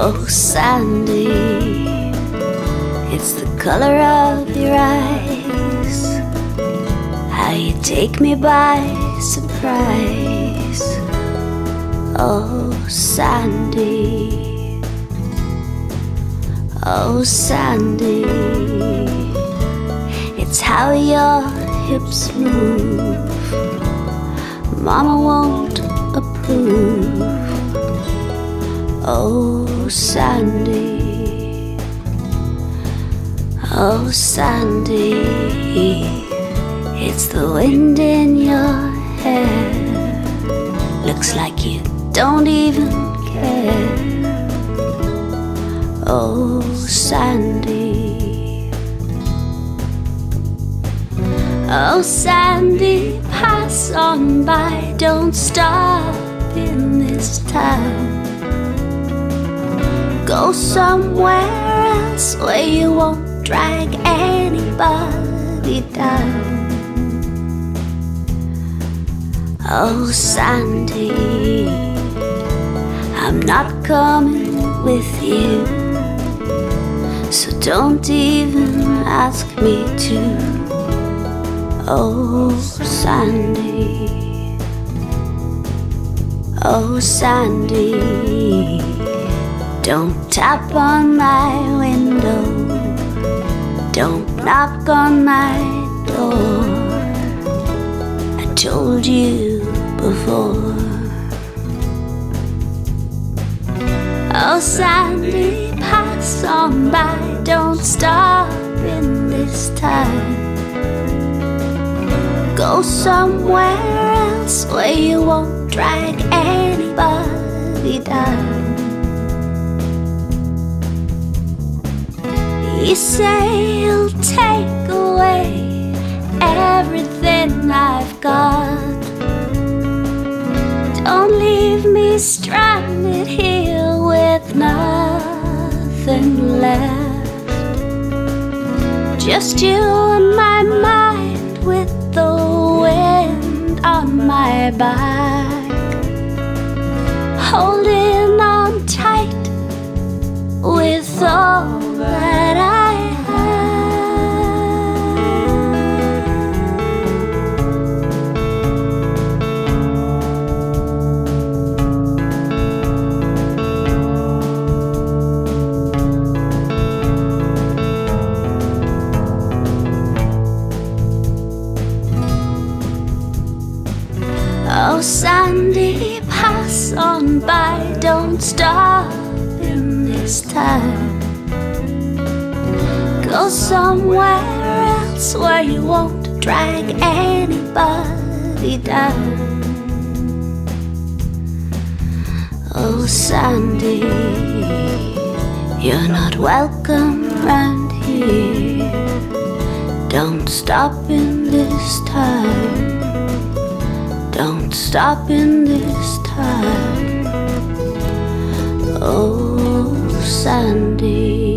Oh, Sandy, it's the color of your eyes. How you take me by surprise. Oh, Sandy. Oh, Sandy. It's how your hips move. Mama won't approve. Oh, Sandy. Oh, Sandy. It's the wind in your hair. Looks like you don't even care. Oh, Sandy. Oh, Sandy, pass on by. Don't stop in this town. Go somewhere else where you won't drag anybody down. Oh, Sandy, I'm not coming with you. So don't even ask me to. Oh, Sandy. Oh, Sandy. Don't tap on my window. Don't knock on my door. I told you before. Oh, Sandy, pass on by. Don't stop in this time. Go somewhere else where you won't drag anybody down. You say you'll take away everything I've got. Don't leave me stranded here with nothing left. Just you and my mind with the wind on my back. Holding on tight with all Oh, Sandy, pass on by. Don't stop in this time. Go somewhere else where you won't drag anybody down. Oh, Sandy, you're not welcome round here. Don't stop in this time. Don't stop in this time. Oh, Sandy.